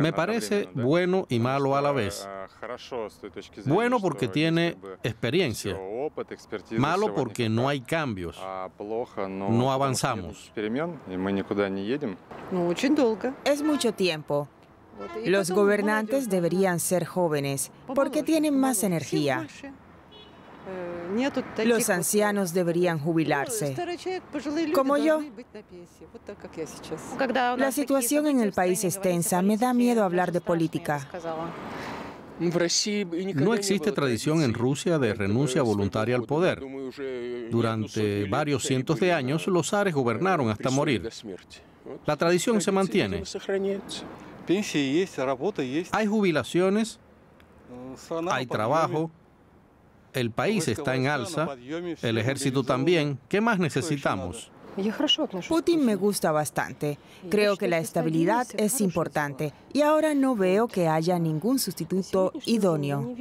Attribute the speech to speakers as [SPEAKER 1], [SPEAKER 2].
[SPEAKER 1] Me parece bueno y malo a la vez. Bueno porque tiene experiencia, malo porque no hay cambios, no avanzamos.
[SPEAKER 2] Es mucho tiempo. Los gobernantes deberían ser jóvenes porque tienen más energía. Los ancianos deberían jubilarse, como yo. La situación en el país es tensa. Me da miedo hablar de política.
[SPEAKER 1] No existe tradición en Rusia de renuncia voluntaria al poder. Durante varios cientos de años, los zares gobernaron hasta morir. La tradición se mantiene. Hay jubilaciones, hay trabajo, el país está en alza, el ejército también. ¿Qué más necesitamos?
[SPEAKER 2] Putin me gusta bastante. Creo que la estabilidad es importante y ahora no veo que haya ningún sustituto idóneo.